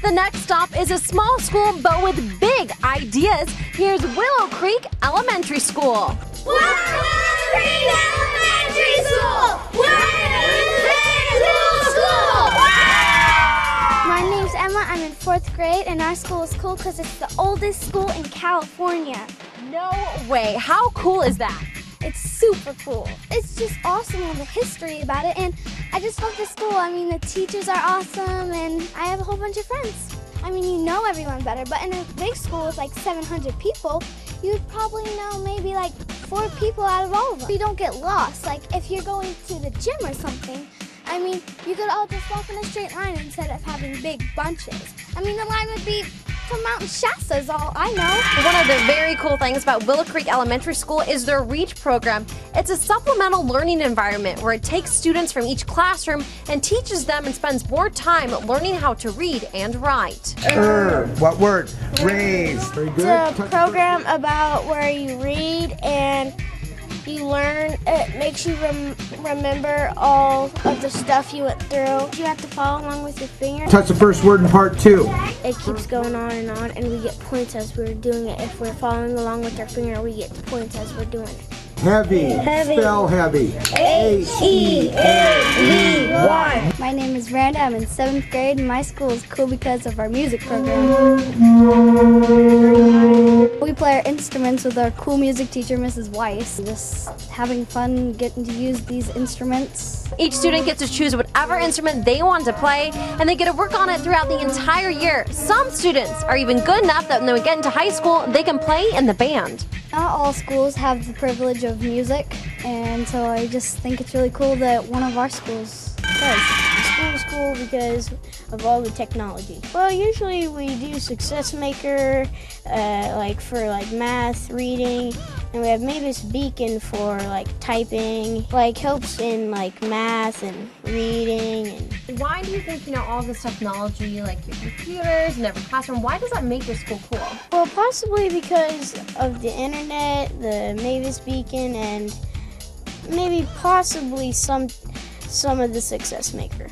The next stop is a small school but with big ideas. Here's Willow Creek Elementary School. Willow Creek Elementary School! My name's Emma. I'm in fourth grade, and our school is cool because it's the oldest school in California. No way. How cool is that? It's super cool. It's just awesome all the history about it, and I just love the school. I mean, the teachers are awesome, and I have a whole bunch of friends. I mean, you know everyone better, but in a big school with like 700 people, you'd probably know maybe like four people out of all of them. You don't get lost. Like if you're going to the gym or something, I mean, you could all just walk in a straight line instead of having big bunches. I mean, the line would be from Mountain Shasta is all I know. One of the very cool things about Willow Creek Elementary School is their REACH program. It's a supplemental learning environment where it takes students from each classroom and teaches them and spends more time learning how to read and write. Er, what word? Raise. Very good. It's a program about where you read and you learn. It makes you rem- remember all of the stuff you went through. You have to follow along with your finger. Touch the first word in part two. It keeps going on and on, and we get points as we're doing it. If we're following along with our finger, we get points as we're doing it. Heavy. Heavy. Spell heavy. H-E-A-V-Y. My name is Miranda. I'm in seventh grade, and my school is cool because of our music program. Play our instruments with our cool music teacher, Mrs. Weiss. Just having fun getting to use these instruments. Each student gets to choose whatever instrument they want to play, and they get to work on it throughout the entire year. Some students are even good enough that when they get into high school, they can play in the band. Not all schools have the privilege of music, and so I just think it's really cool that one of our schools School is cool because of all the technology. Well, usually we do Success Maker, uh, like for like math, reading, and we have Mavis Beacon for like typing, like helps in like math and reading and Why do you think, you know, all this technology, like your computers and every classroom, why does that make your school cool? well, possibly because of the internet, the Mavis Beacon, and maybe possibly some some of the Success Maker.